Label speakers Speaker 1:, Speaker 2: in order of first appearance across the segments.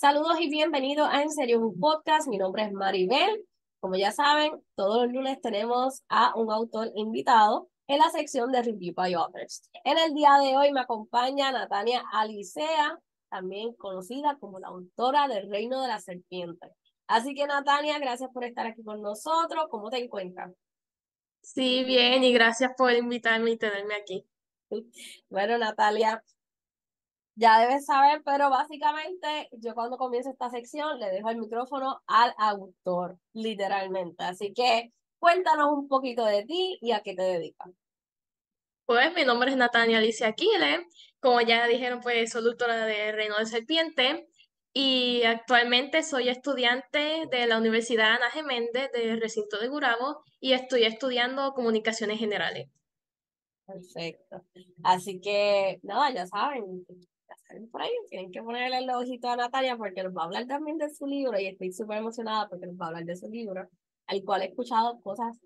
Speaker 1: Saludos y bienvenidos a En Serio un podcast. Mi nombre es Maribel. Como ya saben, todos los lunes tenemos a un autor invitado en la sección de Review by Authors. En el día de hoy me acompaña Natania Alicea, también conocida como la autora del Reino de la Serpiente. Así que Natania, gracias por estar aquí con nosotros. ¿Cómo te encuentras?
Speaker 2: Sí, bien, y gracias por invitarme y tenerme aquí.
Speaker 1: Bueno, Natalia, ya debes saber, pero básicamente yo cuando comienzo esta sección le dejo el micrófono al autor, literalmente. Así que cuéntanos un poquito de ti y a qué te dedicas.
Speaker 2: Pues mi nombre es Natania Alicia Aquile, como ya dijeron, pues soy doctora de Reino de Serpiente y actualmente soy estudiante de la Universidad Ana Geméndez del recinto de Gurabo y estoy estudiando comunicaciones generales.
Speaker 1: Perfecto. Así que, nada, ya saben, por ahí, tienen que ponerle el ojito a Natalia porque nos va a hablar también de su libro y estoy súper emocionada porque nos va a hablar de su libro, al cual he escuchado cosas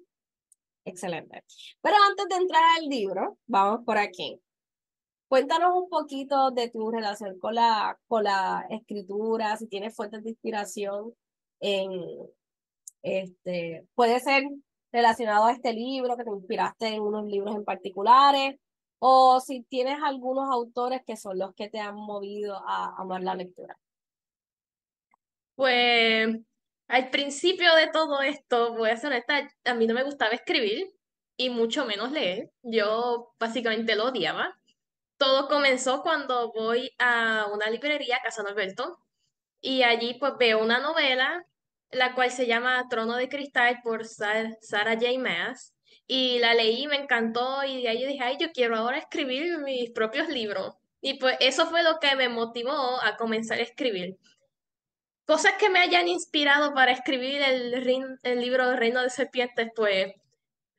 Speaker 1: excelentes. Pero antes de entrar al libro, vamos por aquí. Cuéntanos un poquito de tu relación con la, con la escritura, si tienes fuentes de inspiración en, este, puede ser relacionado a este libro, que te inspiraste en unos libros en particulares, o si tienes algunos autores que son los que te han movido a amar la lectura.
Speaker 2: Pues al principio de todo esto, voy a ser honesta, a mí no me gustaba escribir y mucho menos leer. Yo básicamente lo odiaba. Todo comenzó cuando voy a una librería, Casa Norberto, y allí pues veo una novela, la cual se llama Trono de Cristal por Sarah J. Maas y la leí, me encantó y de ahí dije, ay, yo quiero ahora escribir mis propios libros. Y pues eso fue lo que me motivó a comenzar a escribir. Cosas que me hayan inspirado para escribir el, el libro de Reino de Serpientes, pues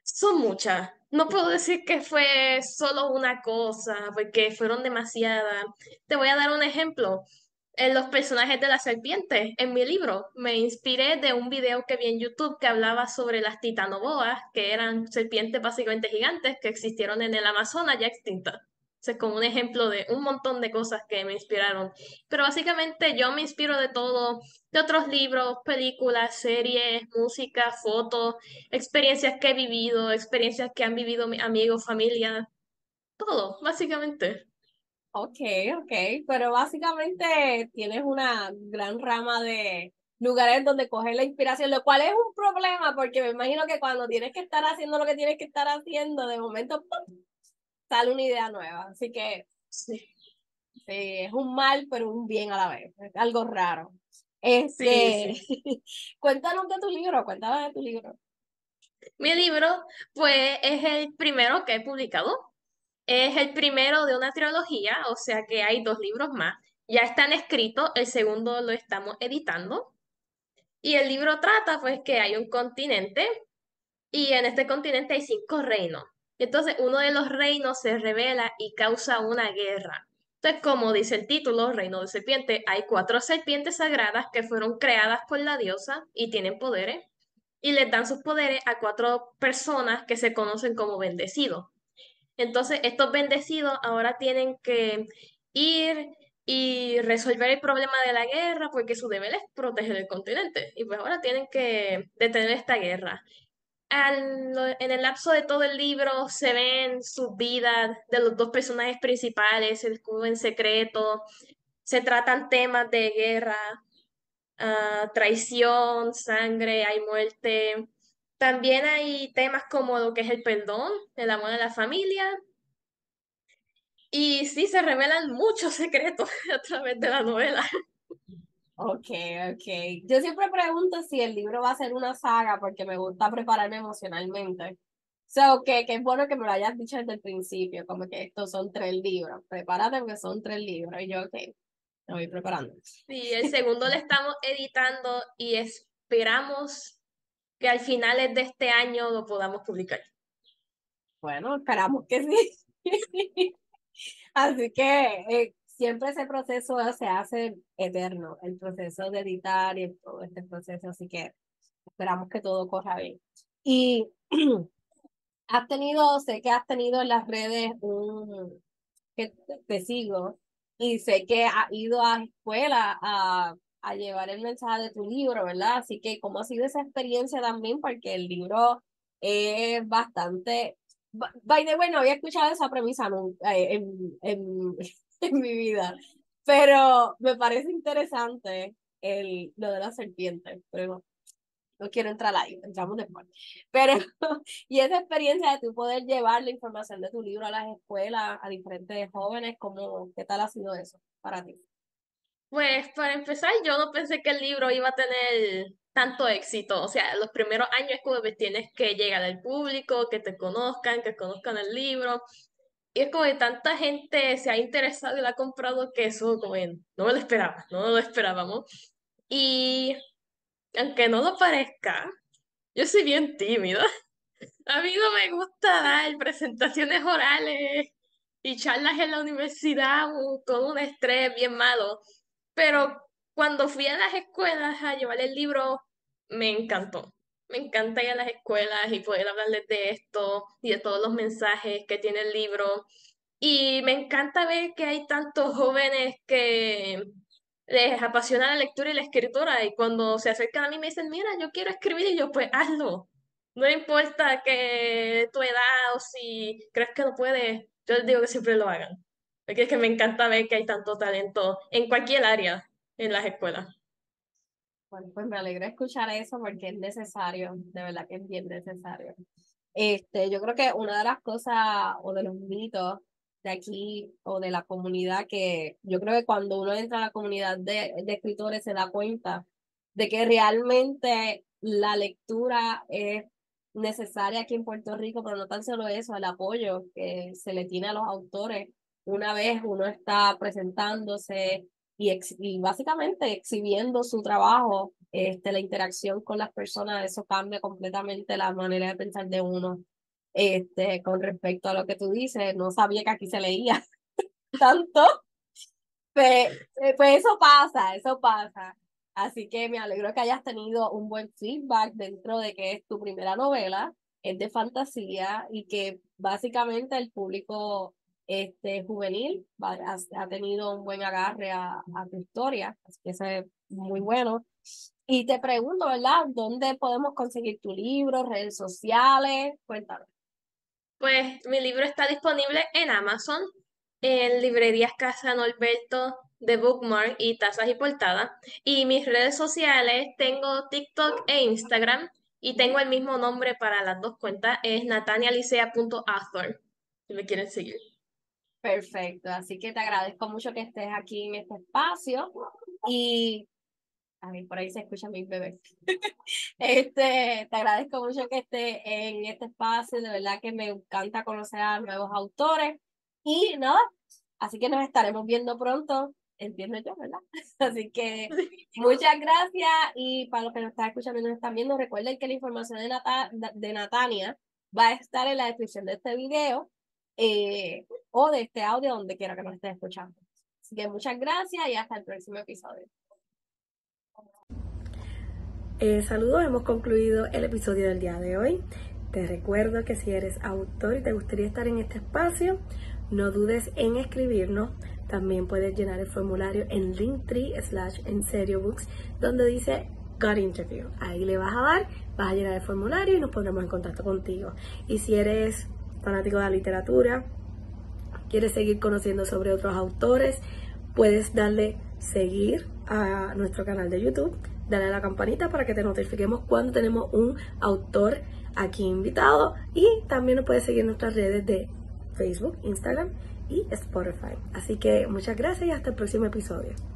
Speaker 2: son muchas. No puedo decir que fue solo una cosa, porque fueron demasiadas. Te voy a dar un ejemplo en los personajes de la serpiente. En mi libro me inspiré de un video que vi en YouTube que hablaba sobre las titanoboas, que eran serpientes básicamente gigantes que existieron en el Amazonas ya extintas. Es como un ejemplo de un montón de cosas que me inspiraron. Pero básicamente yo me inspiro de todo, de otros libros, películas, series, música, fotos, experiencias que he vivido, experiencias que han vivido mis amigos, familia, todo, básicamente.
Speaker 1: Ok, ok, pero básicamente tienes una gran rama de lugares donde coger la inspiración, lo cual es un problema porque me imagino que cuando tienes que estar haciendo lo que tienes que estar haciendo, de momento sale una idea nueva. Así que sí. sí, es un mal, pero un bien a la vez, es algo raro. Este, sí, cuéntanos de tu libro, cuéntanos de tu libro.
Speaker 2: Mi libro, pues, es el primero que he publicado es el primero de una trilogía, o sea que hay dos libros más. Ya están escritos, el segundo lo estamos editando. Y el libro trata pues que hay un continente y en este continente hay cinco reinos. Entonces uno de los reinos se revela y causa una guerra. Entonces, como dice el título, Reino de Serpiente, hay cuatro serpientes sagradas que fueron creadas por la diosa y tienen poderes. Y les dan sus poderes a cuatro personas que se conocen como bendecidos. Entonces, estos bendecidos ahora tienen que ir y resolver el problema de la guerra porque su deber es proteger el continente. Y pues ahora tienen que detener esta guerra. en el lapso de todo el libro se ven sus vidas de los dos personajes principales, se descubren secretos, se tratan temas de guerra, ah, traición, sangre, hay muerte, también hay temas como lo que es el perdón, el amor a la familia. Y sí, se revelan muchos secretos a través de la novela.
Speaker 1: Ok, ok. Yo siempre pregunto si el libro va a ser una saga porque me gusta prepararme emocionalmente. So, que, que es bueno que me lo hayas dicho desde el principio, como que estos son tres libros. Prepárate porque son tres libros. Y yo, ok, me voy preparando.
Speaker 2: Sí, el segundo le estamos editando y esperamos que al finales de este año lo podamos publicar.
Speaker 1: Bueno, esperamos que sí. Así que eh, siempre ese proceso se hace eterno, el proceso de editar y todo este proceso, así que esperamos que todo corra bien. Y has tenido, sé que has tenido en las redes un, que te sigo, y sé que ha ido a escuela a, a llevar el mensaje de tu libro, ¿verdad? Así que, ¿cómo ha sido esa experiencia también? Porque el libro es bastante... By the había escuchado esa premisa nunca eh, en, en, en mi vida, pero me parece interesante el, lo de la serpiente, pero no quiero entrar ahí, entramos después. Pero, y esa experiencia de tú poder llevar la información de tu libro a las escuelas, a diferentes jóvenes, ¿cómo, ¿qué tal ha sido eso para ti?
Speaker 2: Pues para empezar, yo no pensé que el libro iba a tener tanto éxito. O sea, los primeros años como que tienes que llegar al público, que te conozcan, que conozcan el libro. Y es como que tanta gente se ha interesado y lo ha comprado que eso como no me lo esperaba, no lo esperábamos. Y aunque no lo parezca, yo soy bien tímida. A mí no me gusta dar presentaciones orales y charlas en la universidad con un estrés bien malo. Pero cuando fui a las escuelas a llevar el libro, me encantó. Me encanta ir a las escuelas y poder hablarles de esto y de todos los mensajes que tiene el libro. Y me encanta ver que hay tantos jóvenes que les apasiona la lectura y la escritura y cuando se acercan a mí me dicen, mira, yo quiero escribir y yo pues hazlo. No importa que tu edad o si crees que no puedes, yo les digo que siempre lo hagan. Porque es que me encanta ver que hay tanto talento en cualquier área en las escuelas.
Speaker 1: Bueno, pues me alegra escuchar eso porque es necesario, de verdad que es bien necesario. Este, yo creo que una de las cosas o de los mitos de aquí o de la comunidad que yo creo que cuando uno entra a la comunidad de, de escritores se da cuenta de que realmente la lectura es necesaria aquí en Puerto Rico, pero no tan solo eso, el apoyo que se le tiene a los autores una vez uno está presentándose y, y básicamente exhibiendo su trabajo, este, la interacción con las personas, eso cambia completamente la manera de pensar de uno este, con respecto a lo que tú dices, no sabía que aquí se leía tanto. Pues, eh, pues, eso pasa, eso pasa. Así que me alegro que hayas tenido un buen feedback dentro de que es tu primera novela, es de fantasía y que básicamente el público este, juvenil ha, ha tenido un buen agarre a, a, tu historia, así que eso es muy bueno. Y te pregunto, ¿verdad? ¿Dónde podemos conseguir tu libro, redes sociales? Cuéntame.
Speaker 2: Pues mi libro está disponible en Amazon, en librerías Casa Norberto de Bookmark y Tazas y Portadas. Y mis redes sociales, tengo TikTok e Instagram y tengo el mismo nombre para las dos cuentas, es natanialicea.author, si me quieren seguir.
Speaker 1: Perfecto, así que te agradezco mucho que estés aquí en este espacio y a mí por ahí se escucha mis bebés. este, te agradezco mucho que estés en este espacio, de verdad que me encanta conocer a nuevos autores y nada, así que nos estaremos viendo pronto, entiendo yo, ¿verdad? Así que muchas gracias y para los que nos están escuchando y nos están viendo, recuerden que la información de, Nata de Natania va a estar en la descripción de este video eh, o de este audio donde quiera que nos estés escuchando. Así que muchas gracias y hasta el próximo episodio.
Speaker 3: Eh, saludos, hemos concluido el episodio del día de hoy. Te recuerdo que si eres autor y te gustaría estar en este espacio, no dudes en escribirnos. También puedes llenar el formulario en linktree slash en serio books, donde dice Got Interview. Ahí le vas a dar, vas a llenar el formulario y nos pondremos en contacto contigo. Y si eres fanático de la literatura, quieres seguir conociendo sobre otros autores, puedes darle seguir a nuestro canal de YouTube, darle a la campanita para que te notifiquemos cuando tenemos un autor aquí invitado y también nos puedes seguir en nuestras redes de Facebook, Instagram y Spotify. Así que muchas gracias y hasta el próximo episodio.